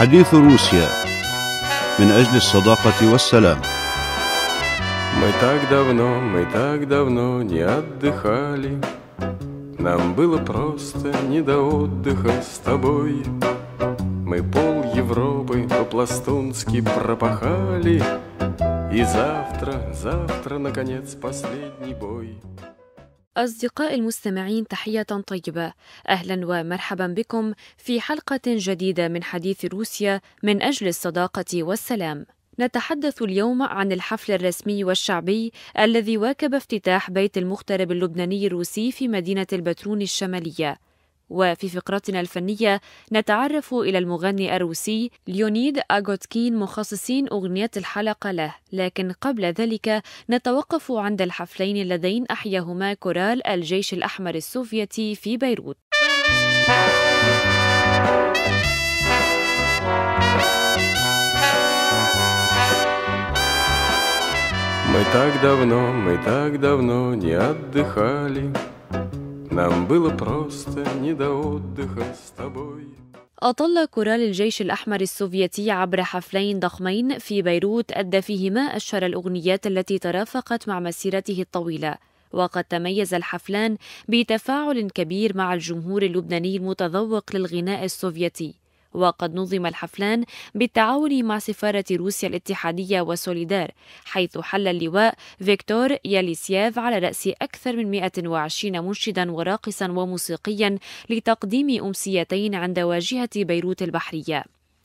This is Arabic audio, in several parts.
حديث روسيا من أجل الصداقة والسلام Мы так давно, мы так давно не отдыхали Нам было просто не до отдыха с тобой Мы пол Европы по-пластунски пропахали И завтра, завтра, наконец, последний бой أصدقاء المستمعين تحية طيبة. أهلا ومرحبا بكم في حلقة جديدة من حديث روسيا من أجل الصداقة والسلام. نتحدث اليوم عن الحفل الرسمي والشعبي الذي واكب افتتاح بيت المغترب اللبناني الروسي في مدينة البترون الشمالية. وفي فقرتنا الفنية نتعرف إلى المغني الروسي ليونيد أغوتكين مخصصين أغنية الحلقة له لكن قبل ذلك نتوقف عند الحفلين اللذين أحياهما كورال الجيش الأحمر السوفيتي في بيروت Мы так давно, мы так давно не отдыхали Нам было просто не до отдыха с тобой أطل كورال الجيش الأحمر السوفيتي عبر حفلين ضخمين في بيروت أدى فيهما أشهر الأغنيات التي ترافقت مع مسيرته الطويلة وقد تميز الحفلان بتفاعل كبير مع الجمهور اللبناني المتذوق للغناء السوفيتي وقد نظم الحفلان بالتعاون مع سفارة روسيا الاتحادية وسوليدار حيث حل اللواء فيكتور ياليسييف على رأس أكثر من 120 منشدا وراقصا وموسيقيا لتقديم أمسيتين عند واجهة بيروت البحرية.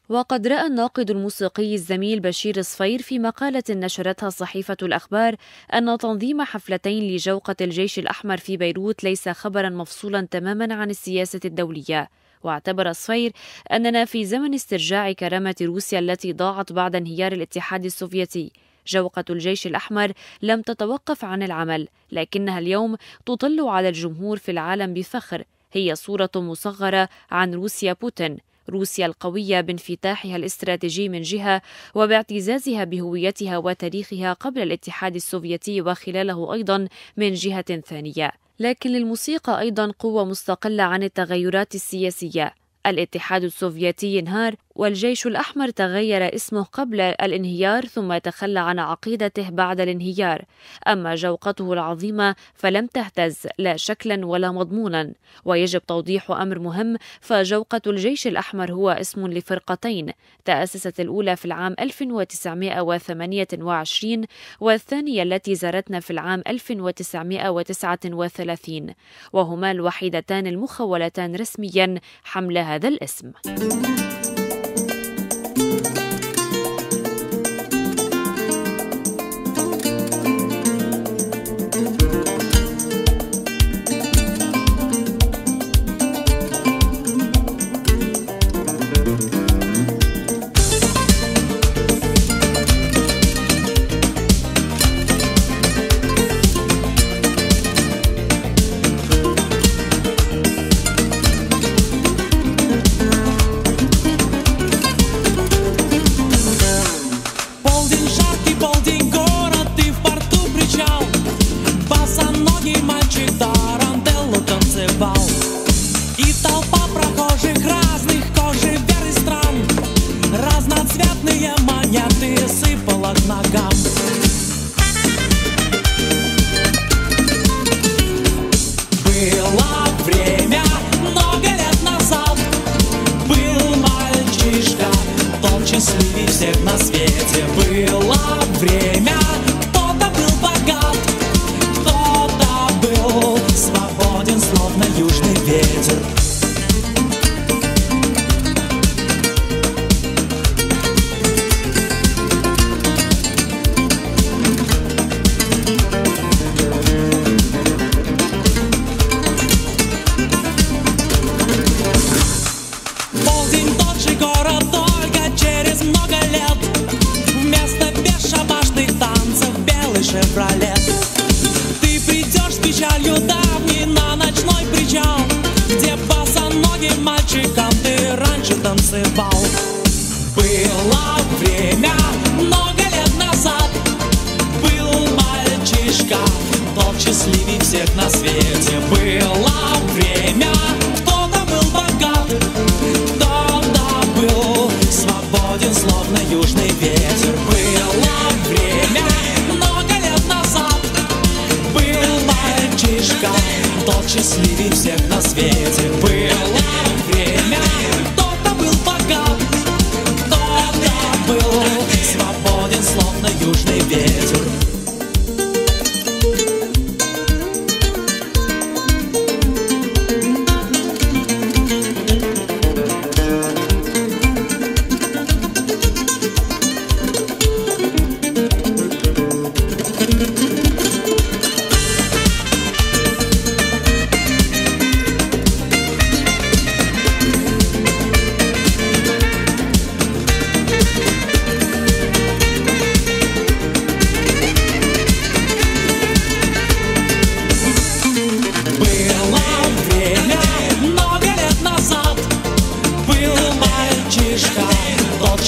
وقد رأى الناقد الموسيقي الزميل بشير صفير في مقالة نشرتها صحيفة الأخبار أن تنظيم حفلتين لجوقة الجيش الأحمر في بيروت ليس خبرا مفصولا تماما عن السياسة الدولية. واعتبر صفير أننا في زمن استرجاع كرامة روسيا التي ضاعت بعد انهيار الاتحاد السوفيتي. جوقة الجيش الأحمر لم تتوقف عن العمل لكنها اليوم تطل على الجمهور في العالم بفخر. هي صورة مصغرة عن روسيا بوتين. روسيا القوية بانفتاحها الاستراتيجي من جهة وباعتزازها بهويتها وتاريخها قبل الاتحاد السوفيتي وخلاله أيضا من جهة ثانية. لكن للموسيقى أيضا قوة مستقلة عن التغيرات السياسية. الاتحاد السوفيتي انهار والجيش الأحمر تغير اسمه قبل الانهيار ثم تخلى عن عقيدته بعد الانهيار. أما جوقته العظيمة فلم تهتز لا شكلا ولا مضمونا. ويجب توضيح أمر مهم فجوقة الجيش الأحمر هو اسم لفرقتين تأسست الأولى في العام 1928 والثانية التي زارتنا في العام 1939 وهما الوحيدتان المخولتان رسميا حمل هذا الاسم.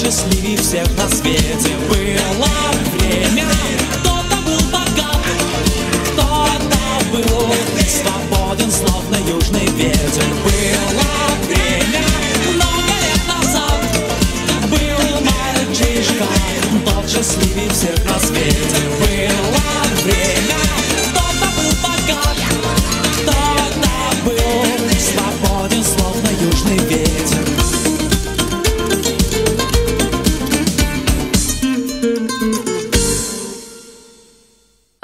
счастливее всех на свете Было время, кто-то был богат, кто-то был свободен, словно южный ветер Было время, много лет назад Был мальчишка, тот счастливее всех на свете.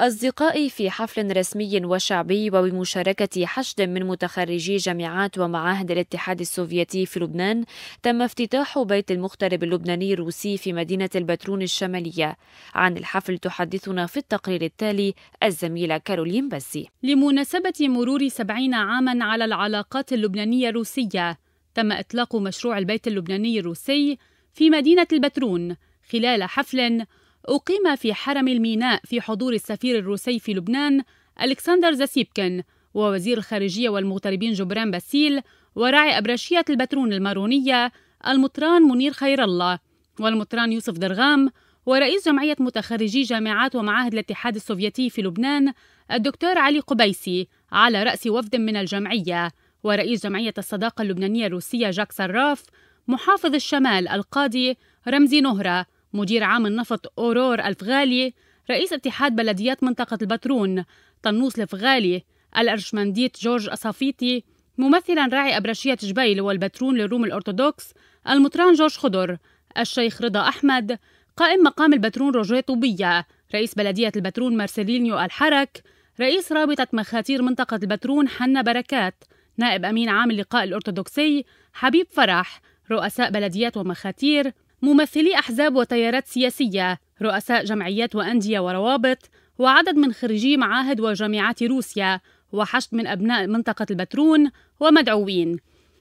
أصدقائي في حفل رسمي وشعبي وبمشاركة حشد من متخرجي جامعات ومعاهد الاتحاد السوفيتي في لبنان تم افتتاح بيت المغترب اللبناني الروسي في مدينة البترون الشمالية. عن الحفل تحدثنا في التقرير التالي الزميلة كارولين بسي لمناسبة مرور سبعين عاما على العلاقات اللبنانية الروسية تم إطلاق مشروع البيت اللبناني الروسي في مدينة البترون خلال حفل أقيم في حرم الميناء في حضور السفير الروسي في لبنان ألكسندر زاسيبكن ووزير الخارجية والمغتربين جبران باسيل وراعي أبرشية البترون المارونية المطران منير خير الله والمطران يوسف درغام ورئيس جمعية متخرجي جامعات ومعاهد الاتحاد السوفيتي في لبنان الدكتور علي قبيسي على رأس وفد من الجمعية ورئيس جمعية الصداقة اللبنانية الروسية جاك صراف محافظ الشمال القاضي رمزي نهرة مدير عام النفط أورور الفغالي رئيس اتحاد بلديات منطقة البترون طنوس الفغالي الأرشمنديت جورج أصافيتي ممثلا راعي أبرشية جبيل والبترون للروم الأرثوذكس المطران جورج خضر الشيخ رضا أحمد قائم مقام البترون روجيه طوبية رئيس بلدية البترون مارسيلينيو الحرك رئيس رابطة مخاتير منطقة البترون حنا بركات نائب أمين عام اللقاء الأرثوذكسي حبيب فرح رؤساء بلديات ومخاتير ممثلي أحزاب وتيارات سياسية رؤساء جمعيات وأندية وروابط وعدد من خريجي معاهد وجامعات روسيا وحشد من أبناء منطقة البترون ومدعوين.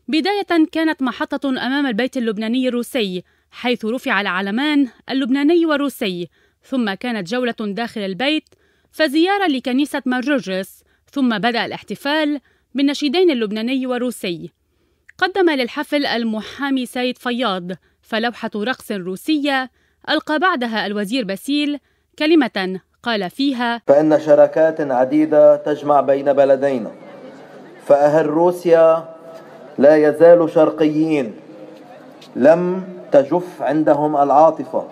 بداية كانت محطة أمام البيت اللبناني الروسي حيث رفع العلمان اللبناني والروسي. ثم كانت جولة داخل البيت فزيارة لكنيسة مارجورجس. ثم بدأ الاحتفال بالنشيدين اللبناني والروسي. قدم للحفل المحامي سيد فياض فلوحة رقص روسية ألقى بعدها الوزير باسيل كلمة قال فيها فإن شراكات عديدة تجمع بين بلدينا فأهل روسيا لا يزالوا شرقيين لم تجف عندهم العاطفة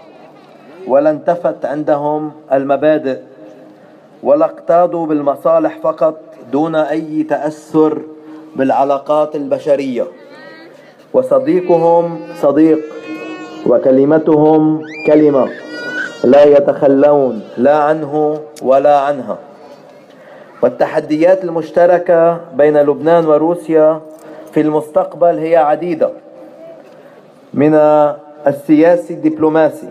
ولا انتفت عندهم المبادئ ولا اقتادوا بالمصالح فقط دون أي تأثر بالعلاقات البشرية. وصديقهم صديق وكلمتهم كلمة لا يتخلون لا عنه ولا عنها. والتحديات المشتركة بين لبنان وروسيا في المستقبل هي عديدة من السياسي الدبلوماسي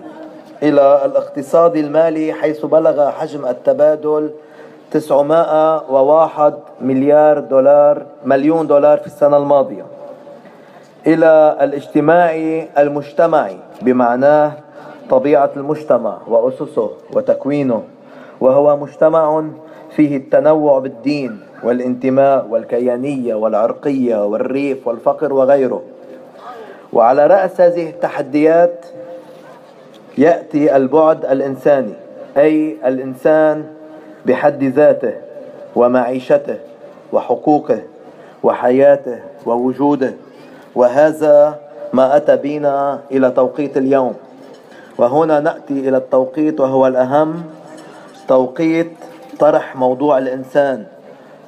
إلى الاقتصادي المالي حيث بلغ حجم التبادل 901 مليار دولار مليون دولار في السنة الماضية. إلى الاجتماعي المجتمعي بمعناه طبيعة المجتمع وأسسه وتكوينه وهو مجتمع فيه التنوع بالدين والانتماء والكيانية والعرقية والريف والفقر وغيره. وعلى رأس هذه التحديات يأتي البعد الإنساني أي الإنسان بحد ذاته ومعيشته وحقوقه وحياته ووجوده. وهذا ما أتى بنا إلى توقيت اليوم. وهنا نأتي إلى التوقيت وهو الأهم توقيت طرح موضوع الإنسان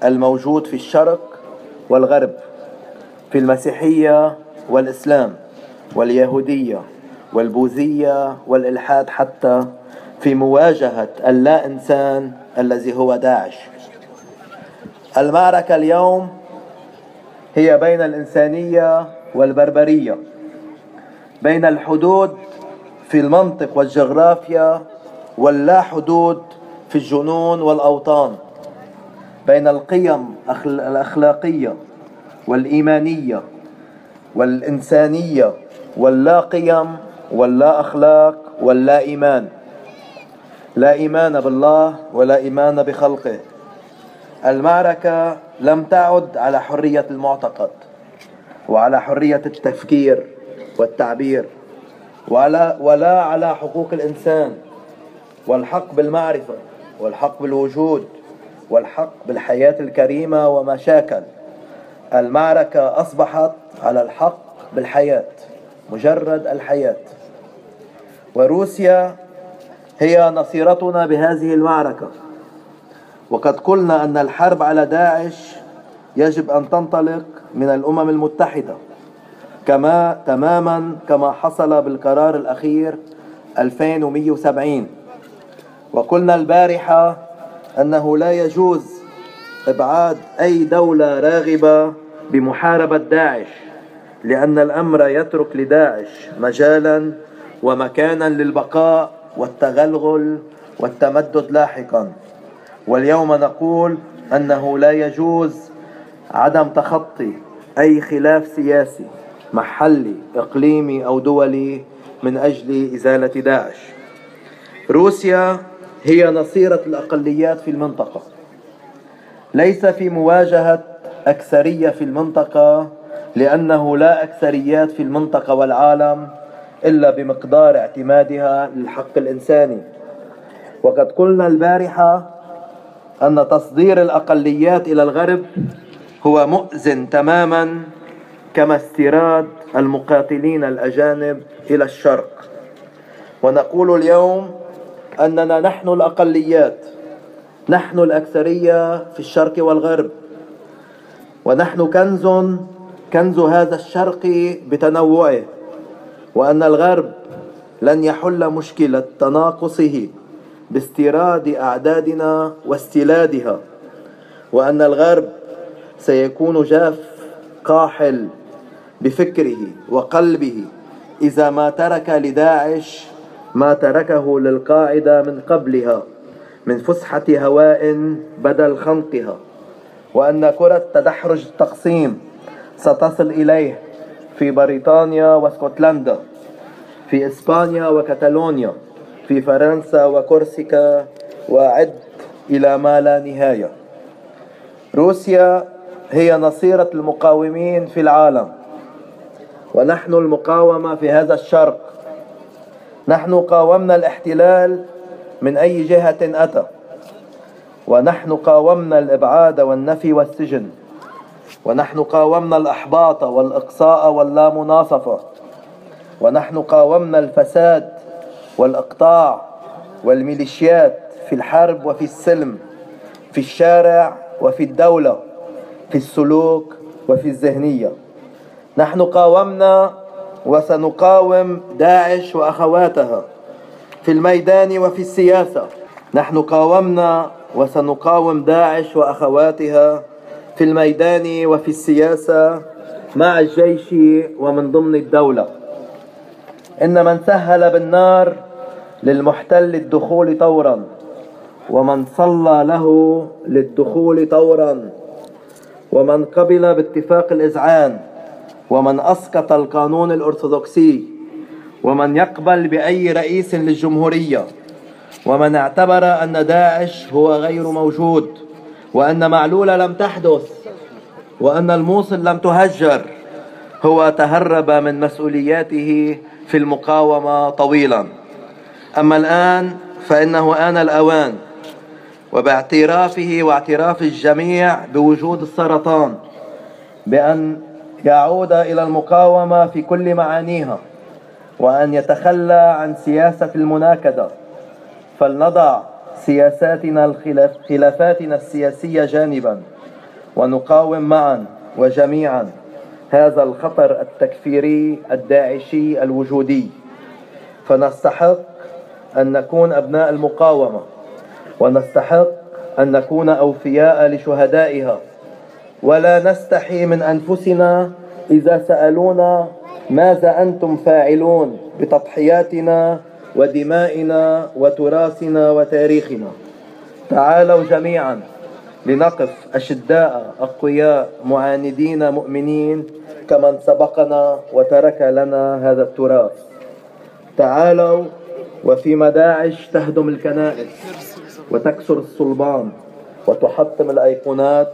الموجود في الشرق والغرب في المسيحية والإسلام واليهودية والبوذية والإلحاد حتى في مواجهة اللا إنسان الذي هو داعش. المعركة اليوم هي بين الإنسانية والبربرية بين الحدود في المنطق والجغرافيا واللا حدود في الجنون والأوطان بين القيم الأخلاقية والإيمانية والإنسانية واللا قيم واللا أخلاق واللا إيمان. لا إيمان بالله ولا إيمان بخلقه. المعركة لم تعد على حرية المعتقد وعلى حرية التفكير والتعبير ولا, ولا على حقوق الإنسان والحق بالمعرفة والحق بالوجود والحق بالحياة الكريمة وما شاكل. المعركة أصبحت على الحق بالحياة مجرد الحياة. وروسيا هي نصيرتنا بهذه المعركة. وقد قلنا أن الحرب على داعش يجب أن تنطلق من الأمم المتحدة كما تماما كما حصل بالقرار الأخير 2170 وقلنا البارحة أنه لا يجوز إبعاد أي دولة راغبة بمحاربة داعش لأن الأمر يترك لداعش مجالا ومكانا للبقاء والتغلغل والتمدد لاحقا. واليوم نقول أنه لا يجوز عدم تخطي أي خلاف سياسي محلي إقليمي أو دولي من أجل إزالة داعش. روسيا هي نصيرة الأقليات في المنطقة. ليس في مواجهة أكثرية في المنطقة لأنه لا أكثريات في المنطقة والعالم إلا بمقدار اعتمادها للحق الإنساني. وقد قلنا البارحة أن تصدير الأقليات إلى الغرب هو مؤذن تماما كما استيراد المقاتلين الأجانب إلى الشرق. ونقول اليوم أننا نحن الأقليات نحن الأكثرية في الشرق والغرب ونحن كنز كنز هذا الشرق بتنوعه وأن الغرب لن يحل مشكلة تناقصه. باستيراد أعدادنا واستيلادها وأن الغرب سيكون جاف قاحل بفكره وقلبه إذا ما ترك لداعش ما تركه للقاعدة من قبلها من فسحة هواء بدل خنقها وأن كرة تدحرج التقسيم ستصل إليه في بريطانيا واسكتلندا في إسبانيا وكتالونيا في فرنسا وكورسيكا وعد إلى ما لا نهاية. روسيا هي نصيرة المقاومين في العالم. ونحن المقاومة في هذا الشرق. نحن قاومنا الاحتلال من أي جهة أتى. ونحن قاومنا الإبعاد والنفي والسجن. ونحن قاومنا الأحباط والإقصاء واللامناصفة. ونحن قاومنا الفساد والإقطاع والميليشيات في الحرب وفي السلم في الشارع وفي الدولة في السلوك وفي الذهنية. نحن قاومنا وسنقاوم داعش وأخواتها في الميدان وفي السياسة. نحن قاومنا وسنقاوم داعش وأخواتها في الميدان وفي السياسة مع الجيش ومن ضمن الدولة. إن من سهل بالنار للمحتل الدخول طورا ومن صلى له للدخول طورا ومن قبل باتفاق الإذعان ومن أسقط القانون الأرثوذكسي ومن يقبل بأي رئيس للجمهورية ومن اعتبر أن داعش هو غير موجود وأن معلولة لم تحدث وأن الموصل لم تهجر هو تهرب من مسؤولياته في المقاومة طويلا. أما الآن فإنه آن الأوان وباعترافه واعتراف الجميع بوجود السرطان بأن يعود إلى المقاومة في كل معانيها وأن يتخلى عن سياسة المناكدة. فلنضع سياساتنا الخلاف خلافاتنا السياسية جانبا ونقاوم معا وجميعا. هذا الخطر التكفيري الداعشي الوجودي. فنستحق أن نكون أبناء المقاومة ونستحق أن نكون أوفياء لشهدائها. ولا نستحي من أنفسنا إذا سألونا ماذا أنتم فاعلون بتضحياتنا ودمائنا وتراثنا وتاريخنا. تعالوا جميعا. لنقف أشداء أقوياء معاندين مؤمنين كمن سبقنا وترك لنا هذا التراث. تعالوا وفي مداعش تهدم الكنائس وتكسر الصلبان وتحطم الأيقونات.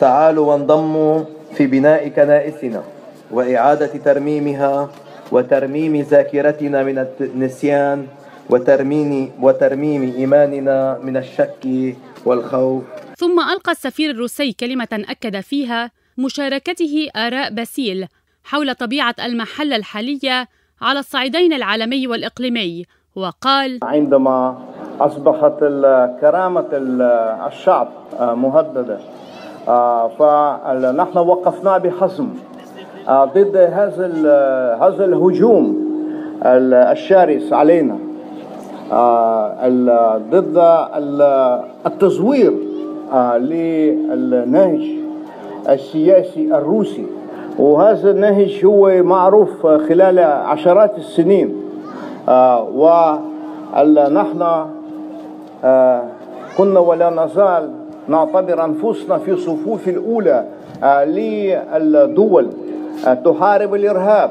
تعالوا وانضموا في بناء كنائسنا وإعادة ترميمها وترميم ذاكرتنا من النسيان وترميم وترميم إيماننا من الشك والخوف. ثم ألقى السفير الروسي كلمة أكد فيها مشاركته آراء باسيل حول طبيعة المحلة الحالية على الصعيدين العالمي والإقليمي وقال عندما أصبحت كرامة الشعب مهددة فنحن وقفنا بحزم ضد هذا هذا الهجوم الشرس علينا ضد التزوير للنهج السياسي الروسي. وهذا النهج هو معروف خلال عشرات السنين. ونحن كنا ولا نزال نعتبر أنفسنا في صفوف الأولى للدول تحارب الإرهاب.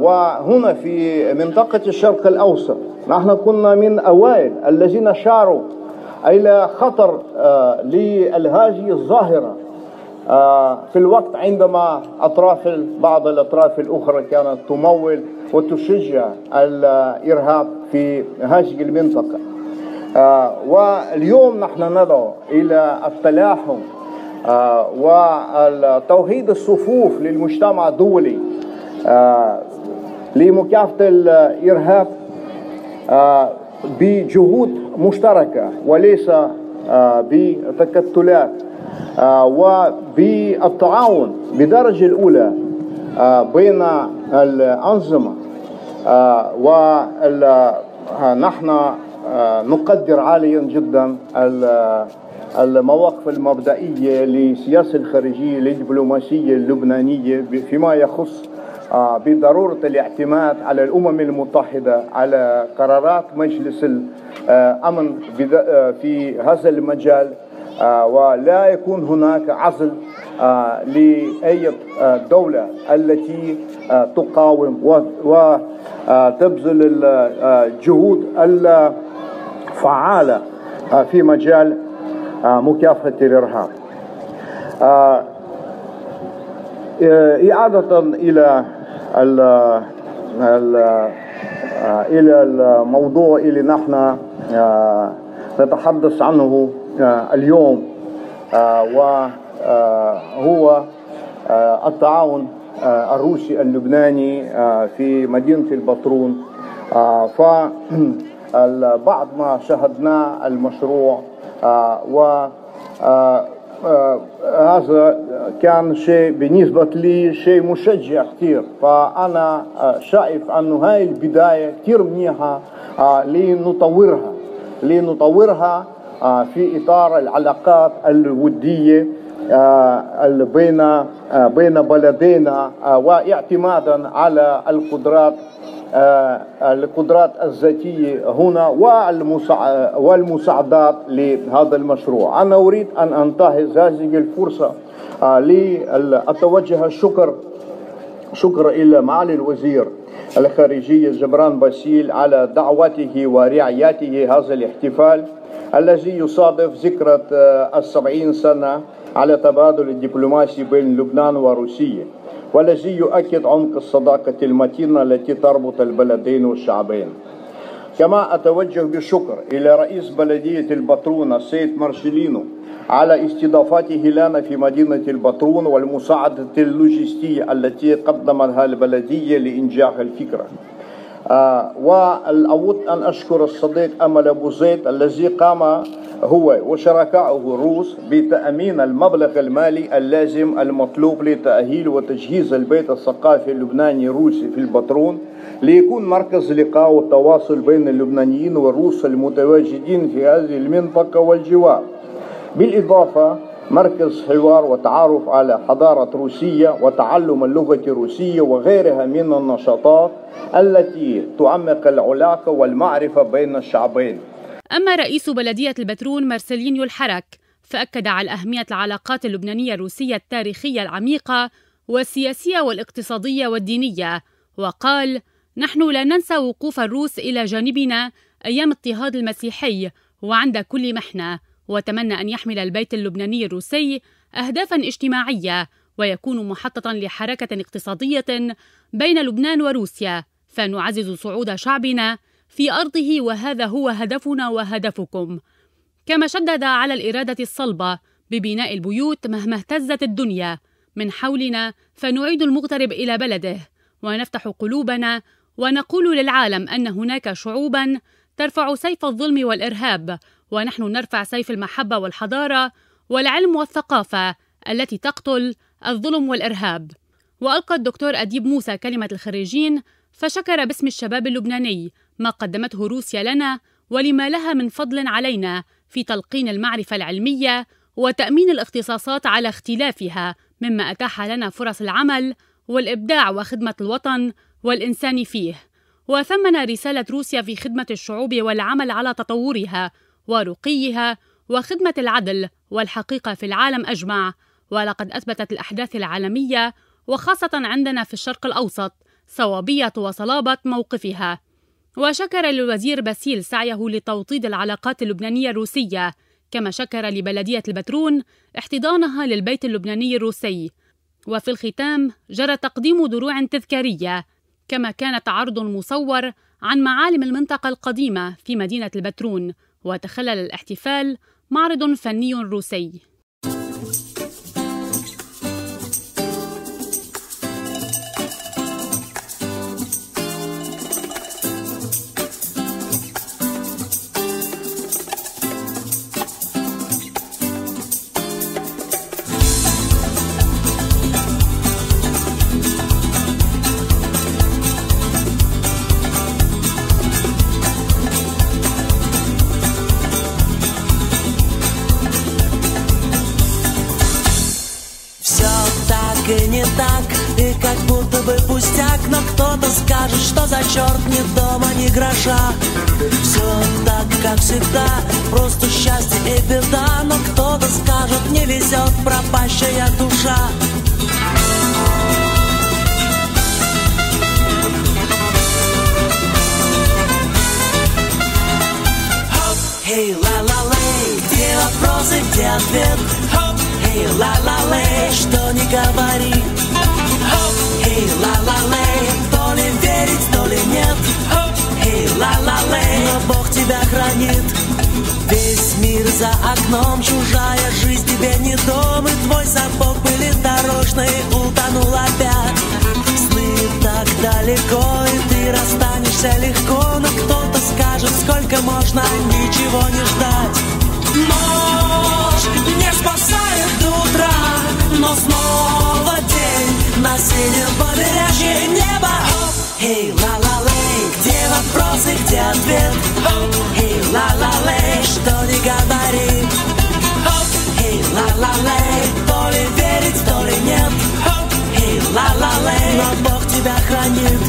وهنا في منطقة الشرق الأوسط نحن كنا من أوائل الذين شعروا إلى خطر لهذه الظاهرة في الوقت عندما أطراف بعض الأطراف الأخرى كانت تمول وتشجع الإرهاب في هذه المنطقة. واليوم نحن ندعو إلى التلاحم وتوحيد الصفوف للمجتمع الدولي لمكافحة الإرهاب بجهود مشتركة وليس بتكتلات وبالتعاون بدرجة الأولى بين الأنظمة ونحن نقدر عاليا جدا المواقف المبدئية للسياسة الخارجية الدبلوماسية اللبنانية فيما يخص بضرورة الاعتماد على الأمم المتحدة على قرارات مجلس الأمن في هذا المجال ولا يكون هناك عزل لأي دولة التي تقاوم وتبذل الجهود الفعالة في مجال مكافحة الإرهاب. إعادة إلى ال ال إلى الموضوع اللي نحن نتحدث عنه اليوم وهو التعاون الروسي اللبناني في مدينة البطرون. فبعد ما شاهدنا المشروع و هذا كان شيء بالنسبة لي شيء مشجع كثير. فأنا شايف أنه هاي البداية كثير منيحة لنطورها لنطورها في إطار العلاقات الودية بين بين بلدينا واعتمادا على القدرات القدرات الذاتية هنا والمساعدات لهذا المشروع. أنا أريد أن أنتهز هذه الفرصة لأتوجه الشكر شكر إلى معالي الوزير الخارجية جبران باسيل على دعوته ورعايته هذا الاحتفال الذي يصادف ذكرى السبعين سنة على تبادل الدبلوماسي بين لبنان وروسيا. والذي يؤكد عمق الصداقة المتينة التي تربط البلدين والشعبين. كما أتوجه بالشكر إلى رئيس بلدية البطرون السيد مارشيلينو على استضافته لنا في مدينة البطرون والمساعدة اللوجستية التي قدمها البلدية لإنجاح الفكرة. آه وأود أن أشكر الصديق أمل أبو زيد الذي قام هو وشركائه الروس بتأمين المبلغ المالي اللازم المطلوب لتأهيل وتجهيز البيت الثقافي اللبناني الروسي في البطرون ليكون مركز لقاء والتواصل بين اللبنانيين والروس المتواجدين في هذه المنطقة والجوار. بالإضافة مركز حوار وتعارف على حضارة روسية وتعلم اللغة الروسية وغيرها من النشاطات التي تعمق العلاقة والمعرفة بين الشعبين. أما رئيس بلدية البترون مارسيلينيو الحرك فأكد على أهمية العلاقات اللبنانية الروسية التاريخية العميقة والسياسية والاقتصادية والدينية وقال نحن لا ننسى وقوف الروس إلى جانبنا أيام اضطهاد المسيحي وعند كل محنة. وتمنى أن يحمل البيت اللبناني الروسي أهدافا اجتماعية ويكون محطة لحركة اقتصادية بين لبنان وروسيا فنعزز صعود شعبنا في أرضه وهذا هو هدفنا وهدفكم. كما شدد على الإرادة الصلبة ببناء البيوت مهما اهتزت الدنيا من حولنا فنعيد المغترب إلى بلده. ونفتح قلوبنا ونقول للعالم أن هناك شعوبا ترفع سيف الظلم والإرهاب ونحن نرفع سيف المحبة والحضارة والعلم والثقافة التي تقتل الظلم والإرهاب. وألقى الدكتور أديب موسى كلمة الخريجين فشكر باسم الشباب اللبناني ما قدمته روسيا لنا ولما لها من فضل علينا في تلقين المعرفة العلمية وتأمين الاختصاصات على اختلافها مما أتاح لنا فرص العمل والإبداع وخدمة الوطن والإنسان فيه. وثمن رسالة روسيا في خدمة الشعوب والعمل على تطورها ورقيها وخدمة العدل والحقيقة في العالم أجمع. ولقد أثبتت الأحداث العالمية وخاصة عندنا في الشرق الأوسط صوابية وصلابة موقفها. وشكر للوزير باسيل سعيه لتوطيد العلاقات اللبنانية الروسية. كما شكر لبلدية البترون احتضانها للبيت اللبناني الروسي. وفي الختام جرى تقديم دروع تذكارية. كما كان تعرض مصور عن معالم المنطقة القديمة في مدينة البترون. وتخلل الاحتفال معرض فني روسي. И не так, и как будто бы пустяк Но кто-то скажет, что за черт ни дома, ни гроша. Все так, как всегда, просто счастье и беда Но кто-то скажет, не везет пропащая душа Эй, ла-ла-лей, где вопросы, где ответ? Хоп, эй, ла-ла-лей, что не говори. Хоп, эй, ла-ла-лей, то ли верить, то ли нет. Хоп, эй, ла-ла-лей, но Бог тебя хранит. Весь мир за окном, чужая жизнь тебе не дом И твой сапог были дорожный, утонул опять. Сны так далеко, и ты расстанешься легко Но кто-то скажет, сколько можно ничего не ждать где ответ? Эй, ла-ла-лей, что не говори Эй, ла-ла-лей, то ли верить, то ли нет Эй, ла-ла-лей, но Бог тебя хранит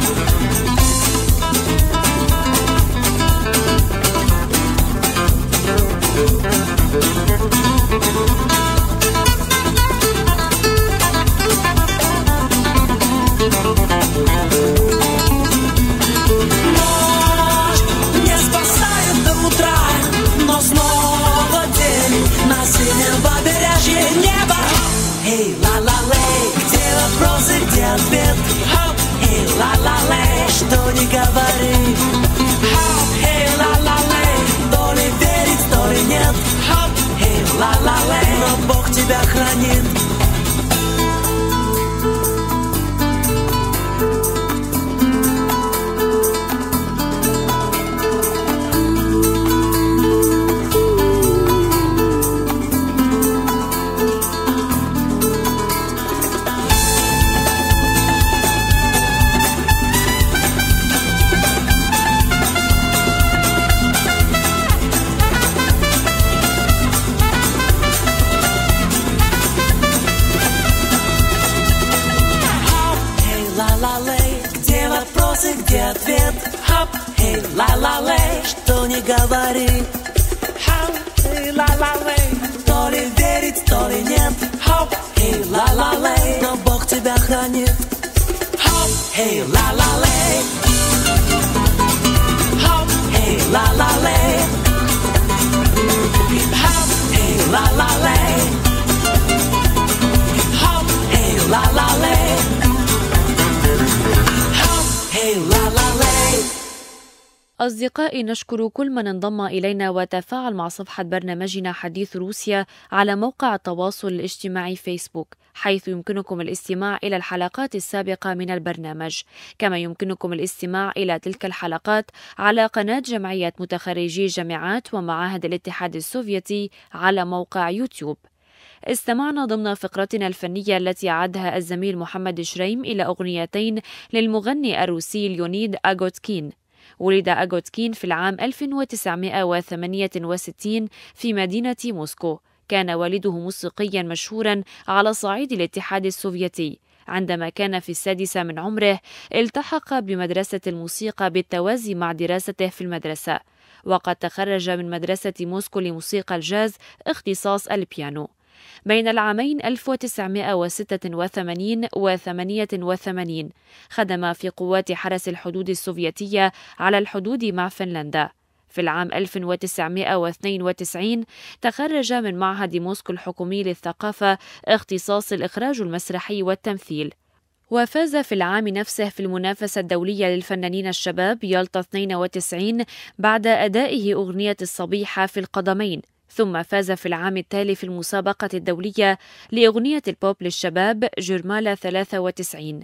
أصدقائي نشكر كل من انضم إلينا وتفاعل مع صفحة برنامجنا حديث روسيا على موقع التواصل الاجتماعي فيسبوك حيث يمكنكم الاستماع إلى الحلقات السابقة من البرنامج. كما يمكنكم الاستماع إلى تلك الحلقات على قناة جمعية متخرجي الجامعات ومعاهد الاتحاد السوفيتي على موقع يوتيوب. استمعنا ضمن فقرتنا الفنية التي أعدها الزميل محمد شريم إلى أغنيتين للمغني الروسي ليونيد أغوتكين. ولد أغوتكين في العام 1968 في مدينة موسكو. كان والده موسيقيا مشهورا على صعيد الاتحاد السوفيتي. عندما كان في السادسة من عمره التحق بمدرسة الموسيقى بالتوازي مع دراسته في المدرسة. وقد تخرج من مدرسة موسكو لموسيقى الجاز اختصاص البيانو. بين العامين 1986 و 88 خدم في قوات حرس الحدود السوفيتية على الحدود مع فنلندا. في العام 1992 تخرج من معهد موسكو الحكومي للثقافة اختصاص الإخراج المسرحي والتمثيل. وفاز في العام نفسه في المنافسة الدولية للفنانين الشباب يالطا 92 بعد أدائه أغنية الصبيحة في القدمين. ثم فاز في العام التالي في المسابقة الدولية لأغنية البوب للشباب جرمالة 93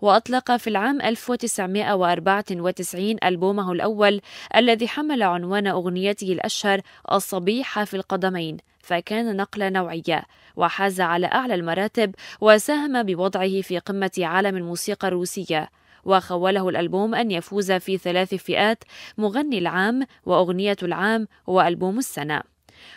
وأطلق في العام 1994 ألبومه الأول الذي حمل عنوان أغنيته الأشهر الصبيحة في القدمين فكان نقلة نوعية وحاز على أعلى المراتب وساهم بوضعه في قمة عالم الموسيقى الروسية. وخوله الألبوم أن يفوز في ثلاث فئات مغني العام وأغنية العام وألبوم السنة.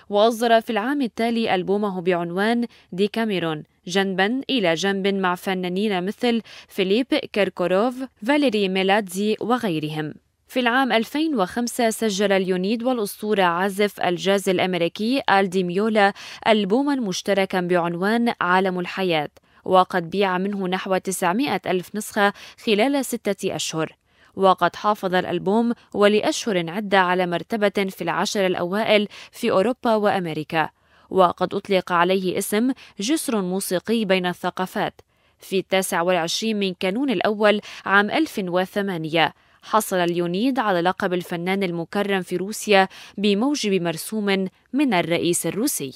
وأصدر في العام التالي ألبومه بعنوان ديكاميرون جنبا إلى جنب مع فنانين مثل فيليب كيركوروف، فاليري ميلادزي وغيرهم. في العام 2005 سجل ليونيد والأسطورة عازف الجاز الأمريكي آل دي ميولا ألبوما مشتركا بعنوان عالم الحياة وقد بيع منه نحو 900 ألف نسخة خلال ستة أشهر وقد حافظ الألبوم ولأشهر عدة على مرتبة في العشر الأوائل في أوروبا وأمريكا. وقد أطلق عليه اسم جسر موسيقي بين الثقافات. في التاسع والعشرين من كانون الأول عام 1008 حصل اليونيد على لقب الفنان المكرم في روسيا بموجب مرسوم من الرئيس الروسي.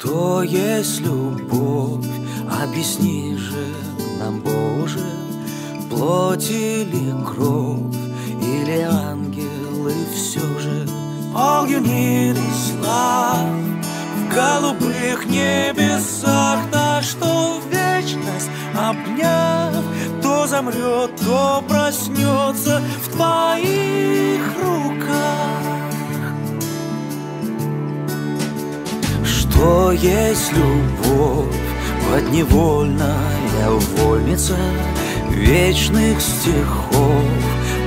Что есть любовь? Объясни же нам, Боже, плоть или кровь, или ангелы все же. All you need is love в голубых небесах, на что вечность обняв, то замрет, то проснется в твоих руках. Что есть любовь, подневольная вольница Вечных стихов,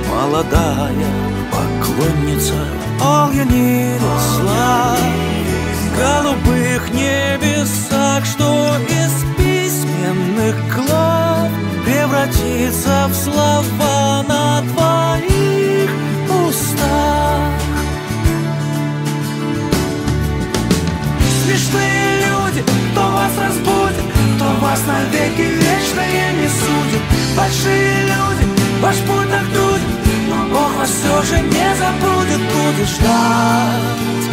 молодая поклонница All you need is love голубых небесах Что из письменных глав превратится в слова на твоих устах Tode starb.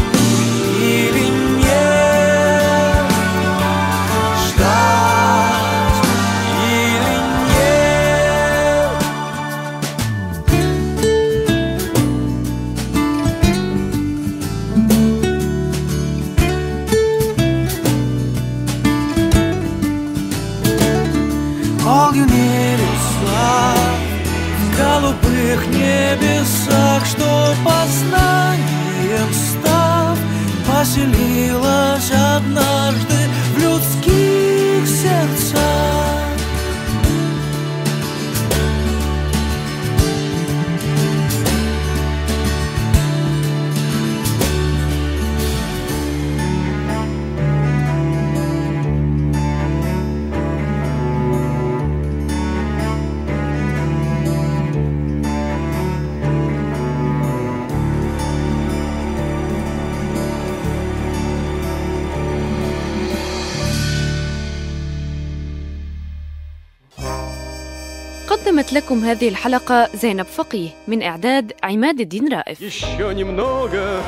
قدمت لكم هذه الحلقة زينب فقيه من إعداد عماد الدين رائف Еще немного,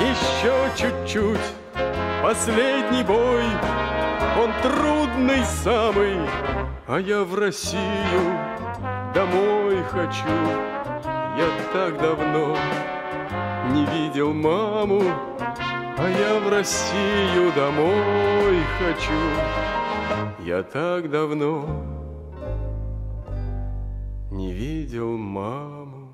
еще чуть-чуть Последний бой, он трудный самый А я в Россию домой хочу Я так давно не видел маму А я в Россию домой хочу Я так давно не видел маму